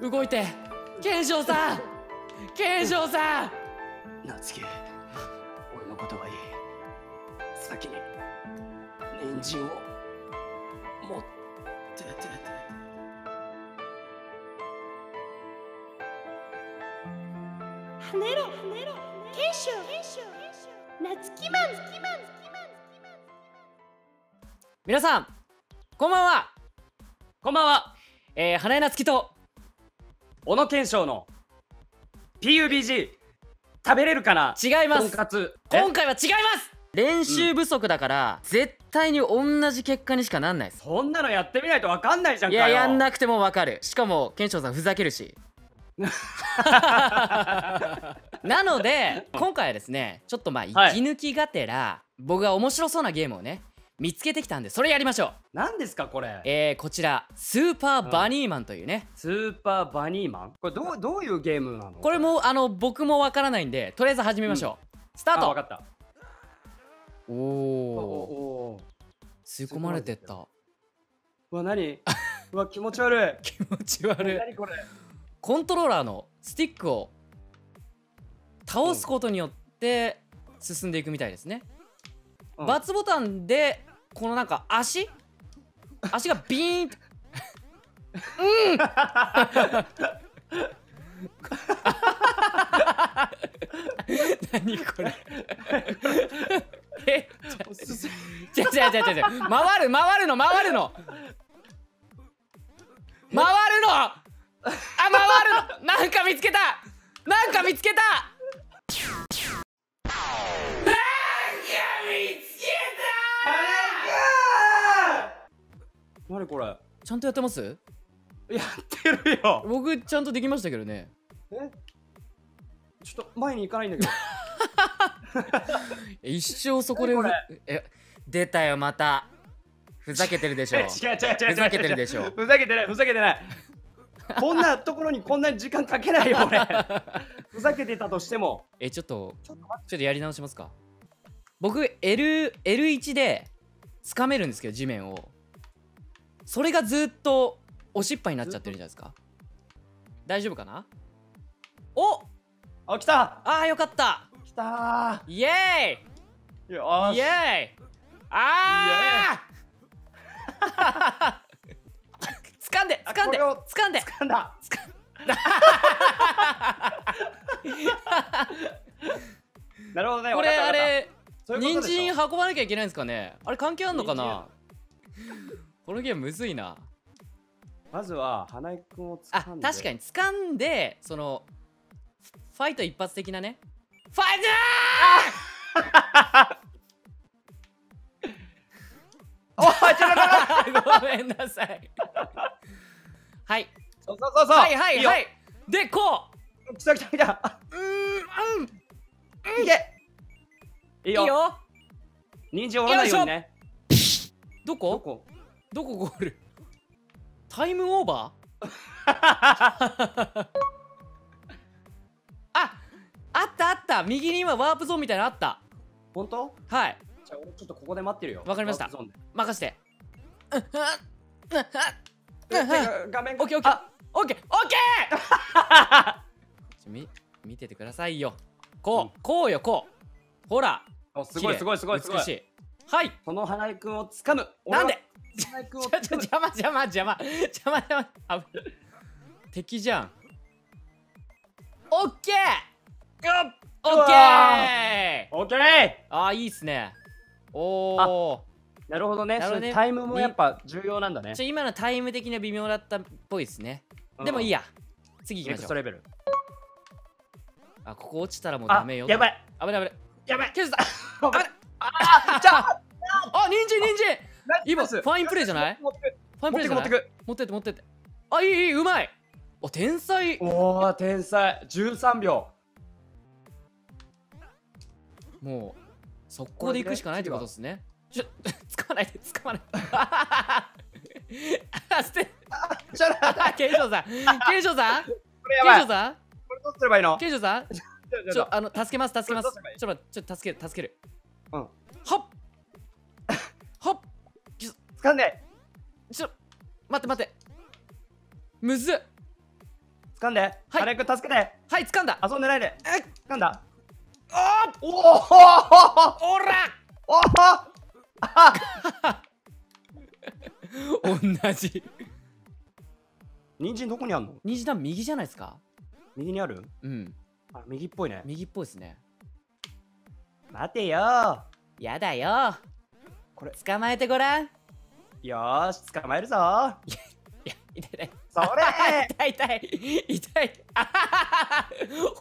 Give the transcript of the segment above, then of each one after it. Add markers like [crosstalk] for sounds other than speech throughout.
動いて賢章さん賢章さん。夏希俺のことはいい。先に人参を持ってて。跳ねろ跳ねろ賢秀夏希マン皆さんこんばんは。こんばんは。えー、花江夏樹と小野賢章の PUBG 食べれるかな？違います。かつ。え？今回は違います。練習不足だから、絶対に同じ結果にしかなんないです。そんなのやってみないとわかんないじゃんいややんなくてもわかる。しかも賢章さんふざけるし。[laughs] なので今回はですねちょっとまあ息はい。抜きがてら、僕が面白そうなゲームをね見つけてきたんでそれやりましょう。何ですかこれ？えー、こちらスーパーバニーマンというね、スーパーバニーマン？これどうどういうゲームなの？これもあの僕もわからないんでとりあえず始めましょう、スタート。あわかった。おおおお吸い込まれてった。うわ何？うわ気持ち悪い。[laughs] 気持ち悪い。何これ？コントローラーのスティックを倒すことによって進んでいくみたいですね、うん。バツボタンでこのなんか足？足がビーンって。うん。何これ。え違う違う違う違う違う回る回るの回るの。回るの？あ回るの。なんか見つけた。なんか見つけた。何これ。ちゃんとやってます？やってるよ。僕ちゃんとできましたけどね。え？ちょっと前に行かないんだけど。[laughs] 一生そこでえ出たよまた。ふざけてるでしょ。え違う違う違う違うふざけてるでしょ。ふざけてないふざけてない。こんなところにこんなに時間かけないよ俺。[laughs] ふざけてたとしても。えちょっとちょっと待ちょっとやり直しますか。僕 L L1 で掴めるんですけど地面をそれがずっと押しっぱになっちゃってるじゃないですか。大丈夫かな？お！あ来た！あーよかった。来たイエーイ！イーし。エーイ！あー！[laughs] 掴んであ掴んでこれを掴んで。掴んだ。[laughs] なるほどね。これあれ人参運ばなきゃいけないんですかね？あれ関係あんのかな？このゲームむずいな。まずは花井くんをあ掴んで。確かに。掴んでそのファイト一発的なね。ファイ [laughs] おいちょっとごめんなさい。はい。そうそうそうそう。はいはいはい。でこ来た来た来た。うんうんいけ。いいよ。いいよ。人参折らないようにねどこ？どこ？どこゴール？タイムオーバー？[laughs] ああったあった。右に今ワープゾーンみたいなのあった。本当？はい。じゃあ俺ちょっとここで待ってるよ。わかりました。任して。画面がオッケーオッケー。あ。オッケーオッケー。ちょみ見ててくださいよ。こう、こうよこう。ほら。おすごいすごいすごいすごい。美しい。はい。その花井くんを掴む。なんで？ちょちょ掴む邪魔邪魔邪魔。邪魔邪魔。あ敵じゃん。オッケー。オッケー。オッケー。あーいいっすね。おおなるほどね。なるほどね。タイムもやっぱ重要なんだね。ちょ今のタイム的な微妙だったっぽいですね。でもいいや。や次行ネきましょう。クストレベル。あここ落ちたらもうダメよ。やばい。危ない危ない。やばい。ケイジさん危ない。あじゃあ [laughs] あ人参人参今ファインプレーじゃない？ファインプレーじゃない？持ってく持って。って持ってって。あいいいいうまい。お天才。おお天才。13秒もう速攻で行くしかないってことですね。ちょ [laughs] 使わないで使わない。で [laughs] あ捨て。ちょっとケイジョウさんケイジョウさんケイジョウさんこれどうすればいいのケイジョウさんちょあの助けます助けますちょっとちょっと助ける助けるうんはっ掴んでちょ待って待って。むずっ。掴んで、はい。花江くん助けてはい掴んだ。遊んでないで。え掴んだ。あおおおおら！お [laughs] 同じ。人参どこにあんの？虹段右じゃないですか？右にある？うん。あ右っぽいね。右っぽいですね。待てよ。やだよ。これ。捕まえてごらん。いよーし捕まえるぞ。や痛い痛い。それ！痛い痛い痛い。あははは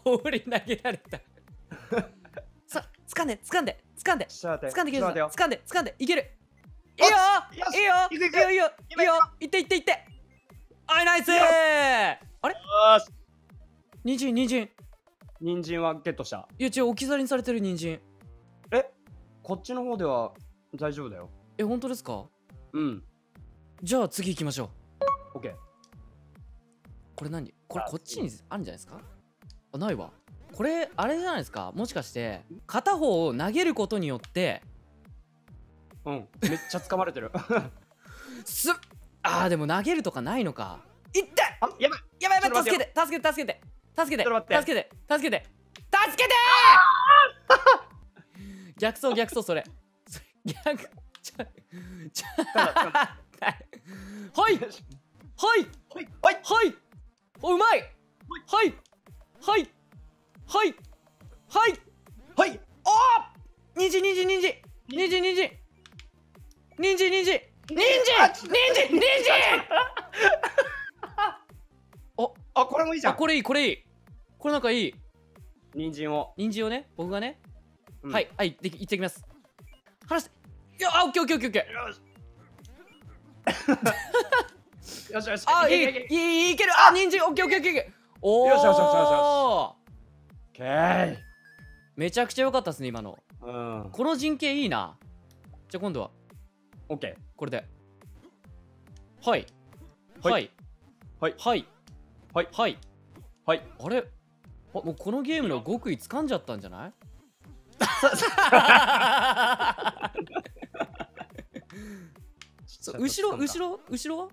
放り投げられた。さ掴んで掴んで掴んで。掴んで掴んで掴んでいける。いいよいいよ行く行く。いいよいいよいいよ。いっていっていって。はいナイス！いいよあれ？よーし。人参人参。人参はゲットした。いや違う置き去りにされてる人参。え？こっちの方では大丈夫だよ。え本当ですか？うん。じゃあ次行きましょう。オッケーこれ何？これあこっちにあるんじゃないですか？あないわ。これあれじゃないですか？もしかして片方を投げることによってうん。めっちゃ掴まれてる。すあーでも投げるとかないのか。いって！あやばい。やばいやばい助けて助けて助けて。助けて。助けて。助けて。助けて！逆走逆走それ。それ逆はい。はい。はい。はいはいおうまい。はい。はい。はい。はい。はい。おにんじんにんじんにんじんにんじんにんじんにんじんにんじんにんじんにんじんにんじんおあこれもいいじゃん。あこれいいこれいい。これなんかいい。人参を。人参をね僕がね、うん。はい。はい。で行ってきます。話してよあオッケーオッケーオッケーオッケー。よしよしあいいいいいけ。る。あ人参オッケーオッケーオッケーお [laughs] よしよしよしよしオッケーめちゃくちゃ良かったですね今の、うん、この陣形いいな。じゃあ今度は。オッケー。これで。はい。はい。はい。はい。はい。はい。はい。あれ？もうこのゲームの極意掴んじゃったんじゃない？[laughs] そう後ろ後ろ後ろ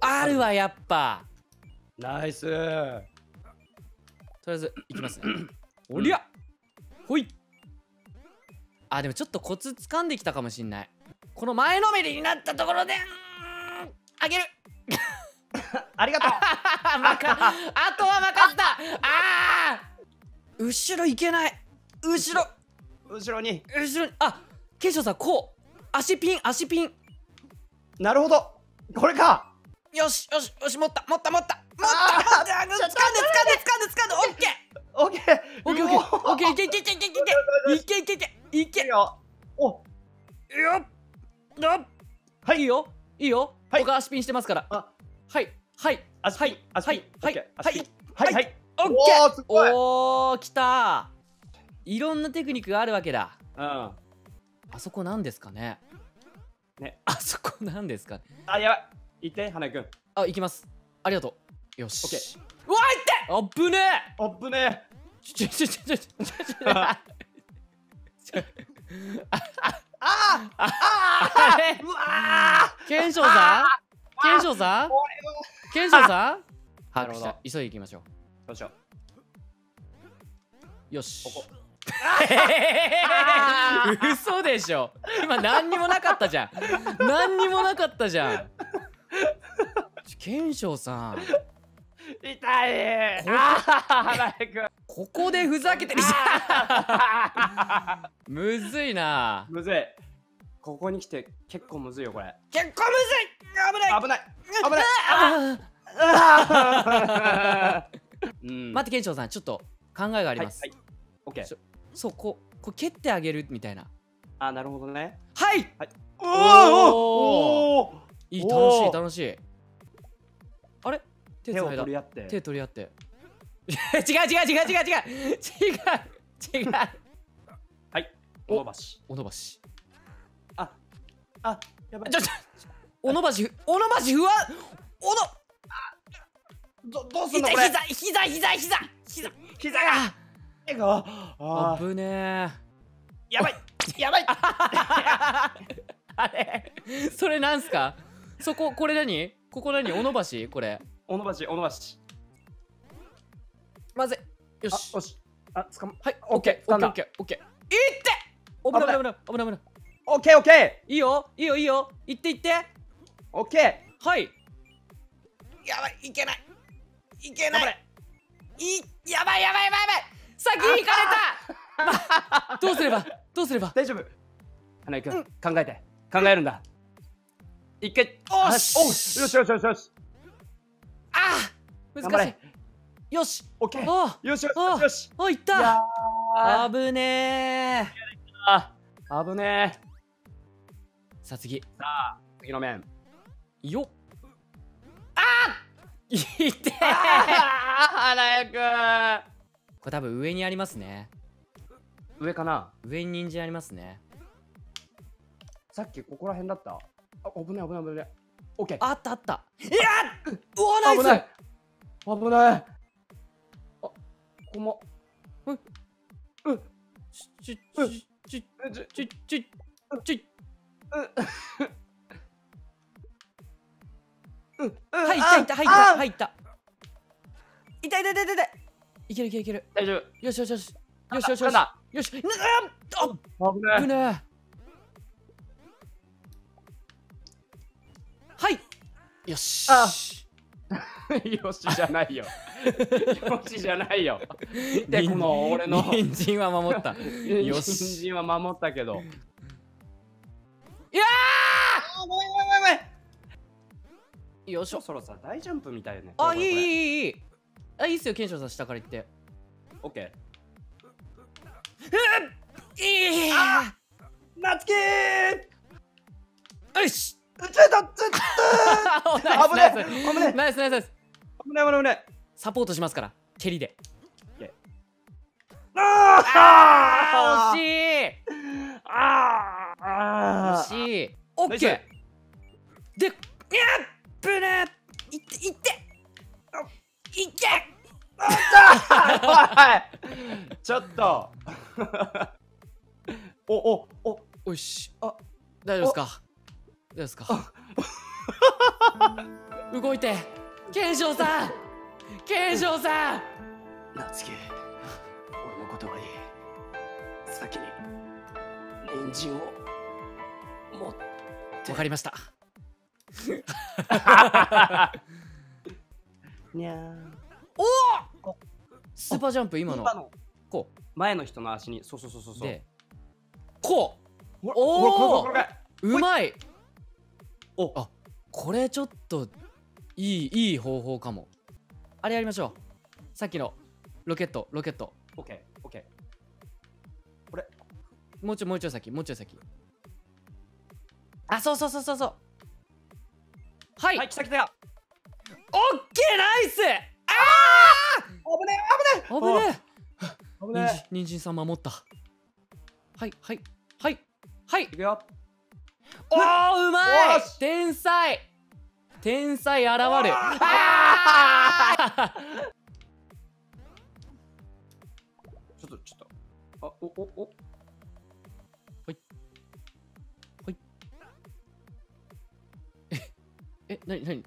あるわやっぱ。ナイス。とりあえずいきますね。[clears throat] おりゃ！ほい。あでもちょっとコツ掴んできたかもしんない。この前のめりになったところであげる。[laughs] ありがとう。[laughs] あとは任せた。あー！後ろいけない。後ろ。後ろに。後ろに。あケイショウさんこう。足ピン足ピンなるほど。これか。よしよしよし持った持った持った。持った持った。掴んで掴んで掴んで掴んで。オッケー。オッケー。オッケーオッケー。オッケーいけいけいけいけいけ。いけいけいけいけ。よ。お。よっ。はい。いいよ。いいよ、はい。僕足ピンしてますから。あ。はい。はい。足はい。足はい。はい。はい。足はいはい。オッケおーおーきた。いろんなテクニックがあるわけだ。うん。あそこなんですかねねあそこなんですか？ねあやばい。行って花井くんあ行きます。ありがとう。よし。オッケー。うわいって！あっぶねえ！あっぶねちょちょちょちょちょちょちょあああれうわケンショウさんケンショウさんこケンショウさん把握した急いで行きましょうどうしよよしここ嘘でしょ。今何にもなかったじゃん。何にもなかったじゃん。ちょケンショウさん。う痛い。あこここでふざけてるむずいな。むずい。ここに来て結構むずいよこれ。結構むずい。危ない。危ない。危ない。[laughs] うん。待ってケンショウさん。ちょっと考えがあります、はいはい。オッケーそうここう蹴ってあげるみたいな。あなるほどね。はい、はい、おおおおいい楽しい楽しい。あれ？手手を取り合って。手取り合って。違う違う違う違う違う！違う違う！はい。お。伸ばし。お伸ばし。ああやばい。ちょちょお伸ばし、お伸ばしふわおのどどうすんのこれ？膝膝膝膝膝。膝が。手があぶねえ。やばい。やばい。[laughs] あれそれなんすか？そここれ何？ここ何？お伸ばし？これ。お伸ばしお伸ばし。まずい。よあしよし。あつかまはい。オッケーオッケーオッケーオッケーいって！危ない危ない。危ない危ない危ない。オッケーオッケいいよいいよいいよ。行って行って。ーオッケはい。やばいいけない。いけない。いやばいやばいやばいやばい先に行かれた、まどうすれば？どうすれば？ー大丈夫。花井君、考えて。考えるんだ。一回。おし。おしよしよしよしよし。あー難しい。よし。オッケー。あよしよしあよし。よしあいった。ー。危ねえあ危ねえさあ次。さあ次の面。よっ。あ [laughs] ーいってあ花井君これ多分上にありますね。上かな？上に人参ありますね。さっきここら辺だった？あ危ない危ない危ない。オッケーあったあった。いやうわナイス！危ない！危ない！あここも。ちちうん。ちちえちょちちちうん。はい、いったいった、はい、いった、はい、いった。いたいたいたい。たいけるいけるいける。大丈夫。よしよしよし。よしよしよし。よし。あ危ない。危ない。はい。よし。あ [laughs] よしじゃないよ。[laughs] よしじゃないよ。でてこの俺の。人参は守った。[laughs] よし。人参は守ったけど。いやーごめんごめんごめんよいしょそろそろ大ジャンプみたいねあいいいいいいあ、いいっすよ、ケンショウさん、下から行って。オッケーいい夏希よし。ちナイスナイスナイスナイスナイス。危ない危ない危ないサポートしますから、蹴りで。あ惜しいああ惜しい。オッケー。で、いやっぶねいって、いって。ちょっと [laughs] おおおおいし。あ大丈夫ですか？大丈夫ですか？動いて。ケンショウさん。ケンショウさん。夏希俺のことはいい先に人参を持ってわかりました。[laughs] にゃースーパージャンプ今のこ前の人の足にそうそうそうそうそううで、こほらおーほらこれこれこれう。うまい。おあ、これちょっといいいい方法かも。あれやりましょう。さっきのロケットロケット。オッケーオッケもうちょいもうちょい先もうちょい先。あ、そうそうそうそうそう。はい。ーはい来た来たよオッケーナイス危ね危ねえ。え危ね人参人参さん守った。はいはいはいはい。えいくよ。おーうまい！天才！天才現る。ああ [laughs] ちょっとちょっと。あおおお。えなになに？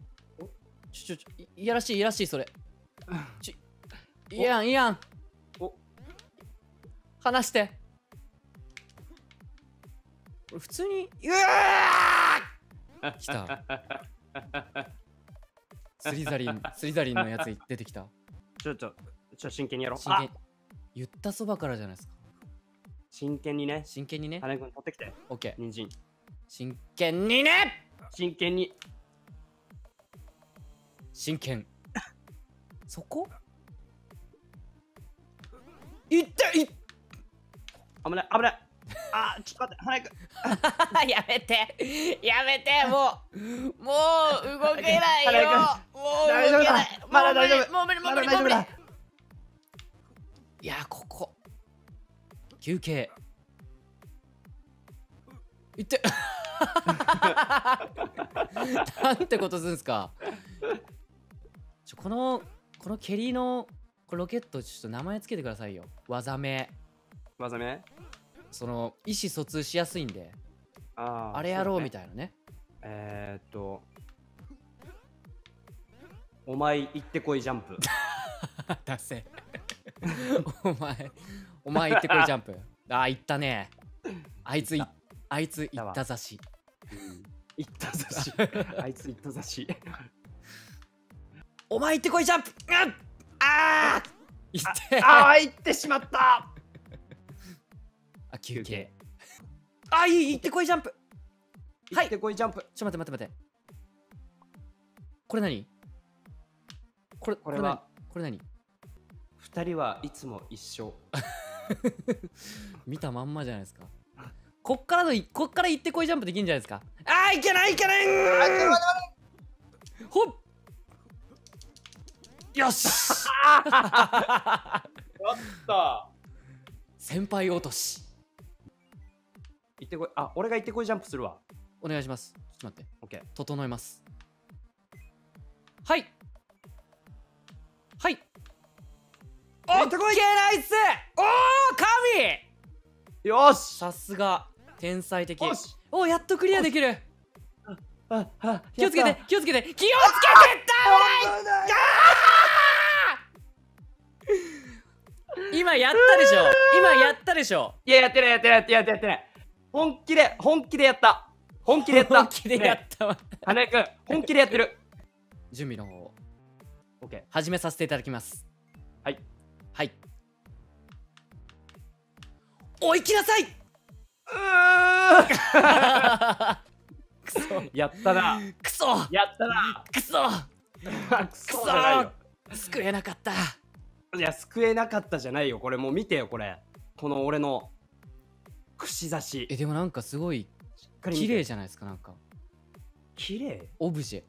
ちょちょちょいいやらしいいやらしいそれ。ちいやんいやん。お。離して。これ普通にうわー！来た。[laughs] スリザリンスリザリンのやつ出てきた。ちょっとちょっと真剣にやろう。真剣。あ言ったそばからじゃないですか。真剣にね。真剣にね。羽根君取ってきて。オッケー人参。真剣にね！真剣に。真剣。そこ？いったい。っ危ない危ない。あちょっと待って羽根君やめて。やめて。もう [laughs] もう動けない早よ。くもう大丈夫。だ動けない。まだ大丈夫。もう無理もう無理もう無理いやここ。休憩。い。っ [laughs] てなんてことするんすか。ちょこのこの蹴りのこれロケットちょっと名前つけてくださいよ。技名。技名？その意思疎通しやすいんで。あーあれやろうみたいなね。えーっとお前行ってこいジャンプ。[laughs] 達成 [laughs] お前お前行ってこいジャンプ。[laughs] あー行ったね。あいついあいつ行ったざし。いったざし。あいついったざし。お前行ってこいジャンプ！うんあああ行ってしまった。あ休憩。あいい行ってこいジャンプ。はい。行ってこいジャンプ。ちょ待って待って待って。これ何？これこれは。これ何？こ二人はいつも一緒。[laughs] 見たまんまじゃないですか。こっからのいこっから行ってこいジャンプできるんじゃないですか。あーいけないいけない。ほっよし。た。先輩落とし。行ってこい。あ俺が行ってこいジャンプするわ。お願いします。ちょっと待って。オッケー。整えます。はい。はい。オッケーナイス。おー神。よし。さすが天才的。よし。おやっとクリアできる。ああ気をつけやって気をつけて気をつけて今やったでしょ。今やったでしょ。いややってないやってないやってないやってない。本気で本気でやった。本気でやった。本気でやっねたわ。花江くん本気でやってる。準備の方を。オッケ始めさせていただきます。はい。はい。お行きなさい。ーくそ [laughs] やったな。くそ。やったな。くそ。[laughs] くそ。救えなかったいや救えなかったじゃないよこれもう見てよこれ。この俺の串刺し。えでもなんかすごい綺麗じゃないですかなんか。綺麗？オブジェ。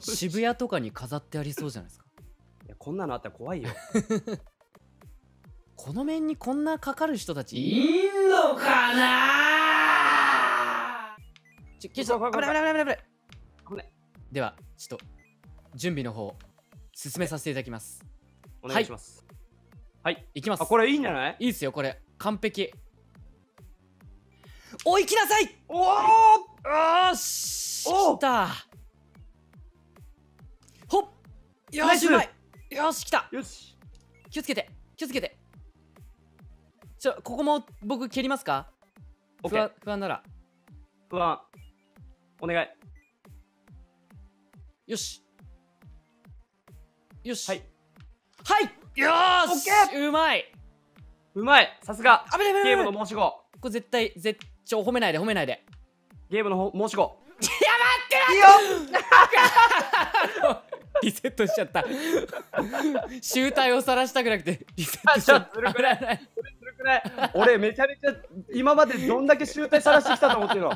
渋谷とかに飾ってありそうじゃないですか。やこんなのあったら怖いよ。[laughs] この面にこんなかかる人たち？いんのかな？ちょ、ちょ、危ない危ない危ない危ない。危ない。では、ちょっと準備の方進めさせていただきますお願いします。はい、い。きます。あこれいいんじゃない？いいっすよこれ。完璧。お行きなさい！おおよーし。お来た。ほっ。よしうまい。よし来た。よし。気をつけて。気をつけて。ちょここも僕蹴りますか？不安不安なら。不安。お願い。よし。よし。はいはい。よーし！オッうまい。うまい。さすが。ゲームの申し子。これ絶対絶ちょ褒めないで褒めないで。ゲームのほ申し子。リセットしちゃった。集大を晒したくなくてリセットしちゃった。ずるく危ないずるくない俺めちゃめちゃ今までどんだけ集大さらしてきたと思ってるの。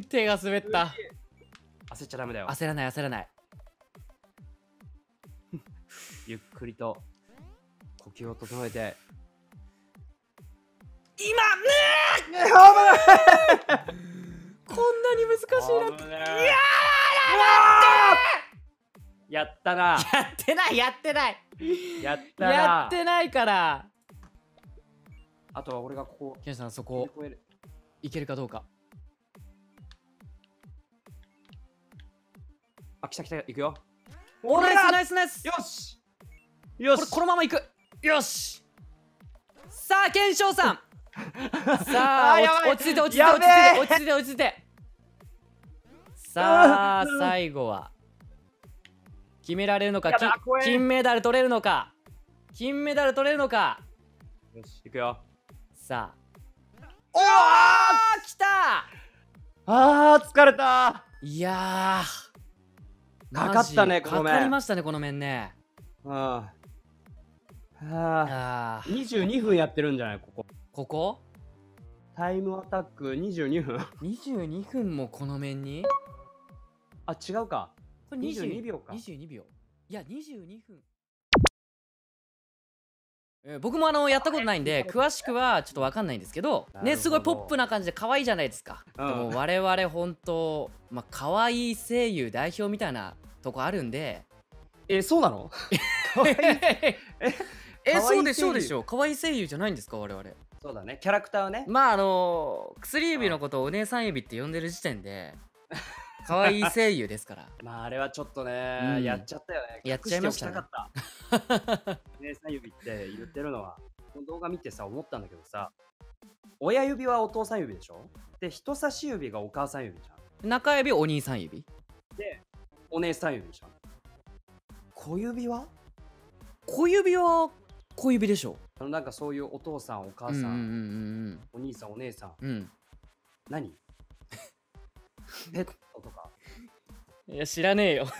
[laughs] 手が滑った。焦っちゃダメだよ。焦らない焦らないゆっくりと呼吸を整えて。今ね [laughs] こんなに難しいなって危ねえ。やったな。[laughs] やってないやってない。やったな。やってないから。あとは俺がここケンさんそこいけるかどうか。あ来た来た行くよ。おナイスナイスナイス。よしよし。これこのままいく。よし。さあ賢章さん。[laughs] さあ落ち着い。て落ち着いて落ち着いて落ち着いて落ち着いて。さあうん [laughs] 最後は。決められるのか金メダル取れるのか。金メダル取れるのか。よし行くよ。さあ。おー！あー来た！あー疲れた。いやー。かかったねこの面。かかりましたねこの面ね。うんああー。ー22分やってるんじゃない？ここ。ここ？タイムアタック22分。22分もこの面に？あ違うか。これ22秒か。22秒。いや22分。えー僕もあのやったことないんで詳しくはちょっと分かんないんですけどねすごいポップな感じで可愛いじゃないですか、うん。でも我々本当まあ可愛い声優代表みたいなとこあるんで。えそうなの？[laughs] [laughs] え可愛いそうでしょうでしょう。可愛い声優じゃないんですか我々。そうだねキャラクターはね。まああの薬指のことをお姉さん指って呼んでる時点で [laughs] 可愛い声優ですから。まああれはちょっとね、うん。やっちゃったよね。やっちゃいましたね。[laughs] お姉さん指って言ってるのは。この動画見てさ思ったんだけどさ親指はお父さん指でしょ？で人差し指がお母さん指じゃん。中指お兄さん指。お姉さん指じゃん。小指は？小指は小指でしょ。あのなんかそういうお父さんお母さん、お兄さんお姉さん。うん。何？[laughs] ペットとか。いや知らねえよ [laughs]